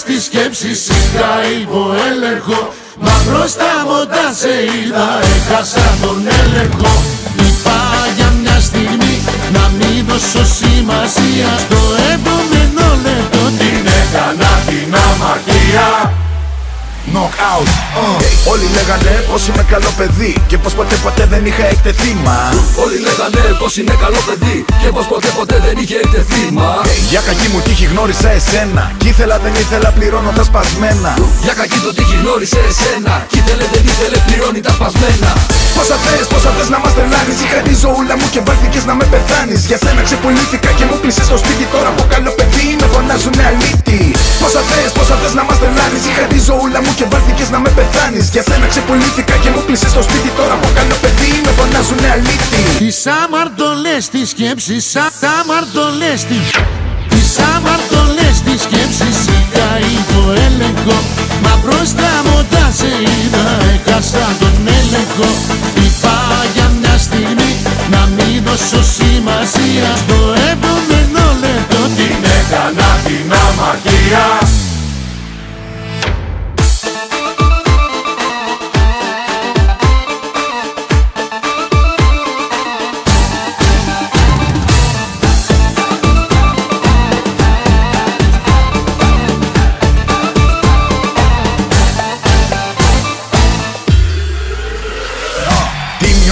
τις σκέψεις είχα υποέλεγχο Μα μπροστά μου τα σε είδα έχασα τον έλεγχο. Είπα για μια στιγμή να μην δώσω σημασία Στο Knockout. Uh. Όλοι λέγανε πως είμαι καλό παιδί Και πως ποτέ ποτέ δεν είχα εκτεθεί μα Όλοι λέγανε πως είναι καλό παιδί Και πως ποτέ ποτέ δεν είχε εκτεθεί μα Για κακή μου τύχη γνώρισα εσένα Κι ήθελα δεν ήθελα πληρώνω τα σπασμένα. Για κακή του τύχη γνώρισε εσένα Κι ήθελε δεν ήθελε πληρώνει τα σπασμένα. Πόσα θες, πόσα θες να μας τρελάνεις. Είχα τη ζωούλα μου και βάλθηκες να με πεθάνεις. Για σένα ξεπουλήθηκα και μου πλησες στο σπίτι. Τώρα που καλό παιδί με φωνάζουνε αλήτη. Πόσα θες, πόσα θες να μας τρελάνεις να με πεθάνεις. Για σένα ξεπουλήθηκα και μου πλησες στο σπίτι. Τώρα που καλό παιδί με φωνάζουνε αλήτη. Τις αμαρτωλές τις σκέψεις, σαν τα αμαρτωλές τις Τις αμαρτωλές τις σκέψεις είχα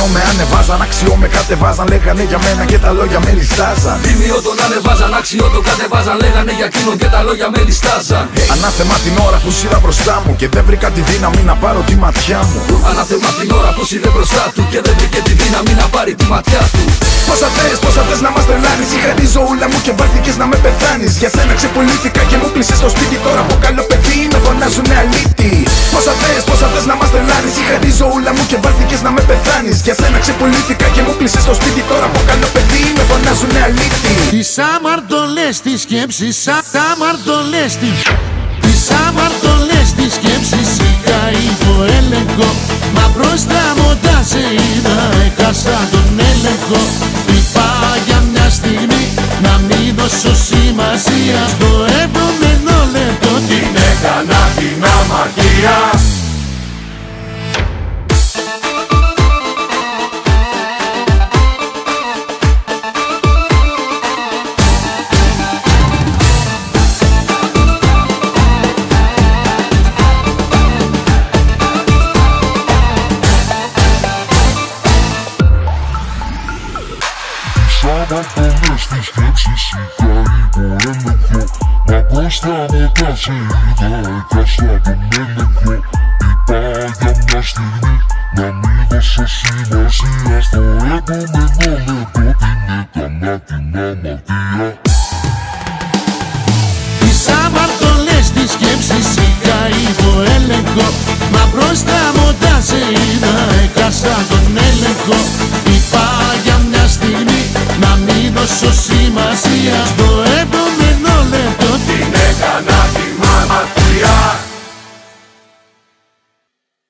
Τίμιο με ανεβάζαν, αξιό με κατεβάζαν Λέγανε για μένα και τα λόγια με λιστάζαν. Τίμιο τον ανεβάζαν, άξιο τον κατεβάζαν Λέγανε για εκείνον και τα λόγια με λιστάζαν. Ανάθεμα την ώρα που σειρά μπροστά μου Και δεν βρήκα τη δύναμη να πάρω τη ματιά μου. Ανάθεμα την ώρα που είδε μπροστά του Και δεν βρήκε τη δύναμη να πάρει τη ματιά του. Πόσα θες, πόσα θες να μας τρελάνεις Είχα τη ζωούλα μου και βάλθηκες να με πεθάνεις. Για σένα ξεπουλήθηκα και μου πλησες στο σπίτι Τώρα που καλό παιδί με φωνάζουνε αλήτη Πόσα θες, πόσα θες να μας τρελάνεις. Είχα τη ζωούλα μου και βάλθηκες να με πεθάνεις. Για σένα ξεπουλήθηκα και μου πλησες στο σπίτι. Τώρα που καλό παιδί με φωνάζουνε αλήτη. Τις αμαρτωλές τις σκέψεις, σαν τα αμαρτωλές τις Τις αμαρτωλές τις σκέψεις είχα υποέλεγχο Μα μπροστά μου τα σε είδα, έχασα τον έλεγχο. Είπα για μια στιγμή να μην δώσω σημασία Στο την αμαρτία Αμαρτωλές τις σκέψεις είχα υποέλεγχο Μα μπροστά μου τα σε είδα, έχασα τον έλεγχο Είπα για μια στιγμή να μην δώσω σημασία Στο επόμενο λεπτό την έκανα την αμαρτία Τις αμαρτωλές τις σκέψεις είχα υποέλεγχο Μα μπροστά μου τα σε είδα, έχασα τον έλεγχο